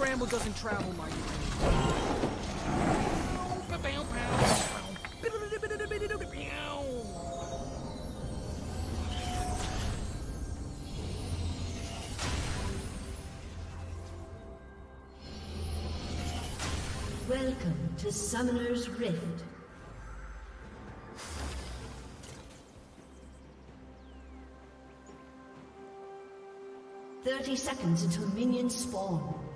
Scramble doesn't travel my. Welcome to Summoner's Rift. Thirty seconds until minions spawn.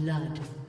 Blood.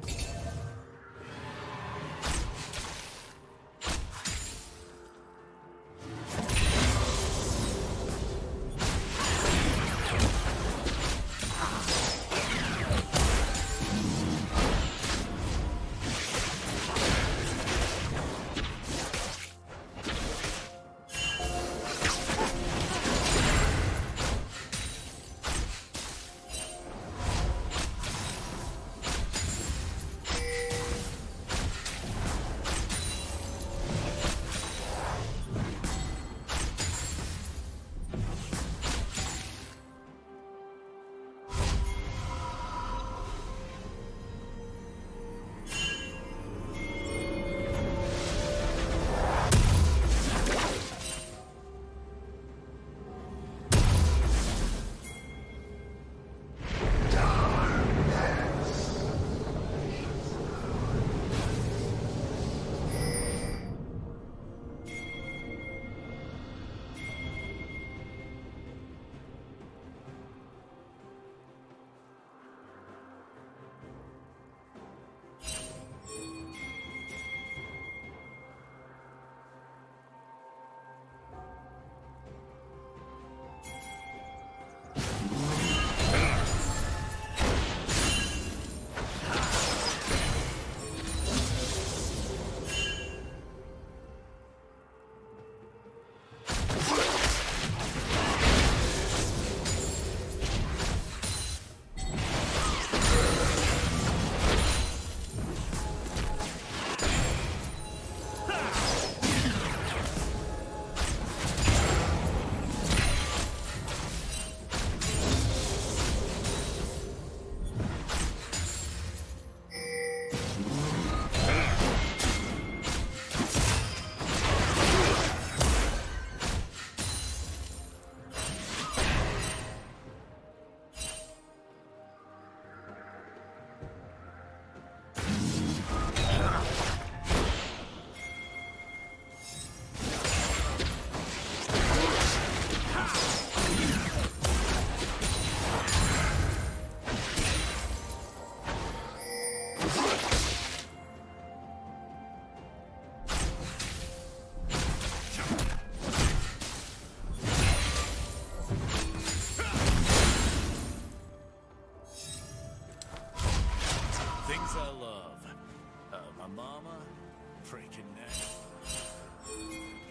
Things I love. Uh, my mama, freaking now.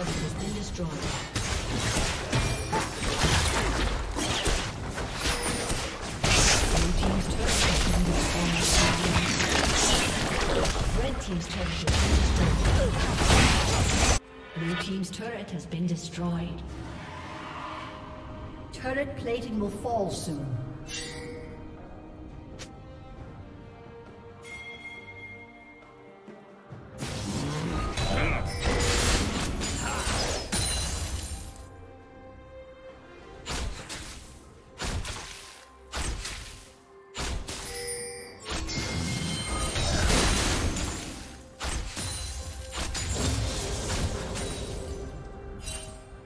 Turret has been destroyed. Red team's turret has been destroyed. Blue team's turret has been destroyed. Turret plating will fall soon.